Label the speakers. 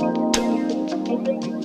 Speaker 1: Música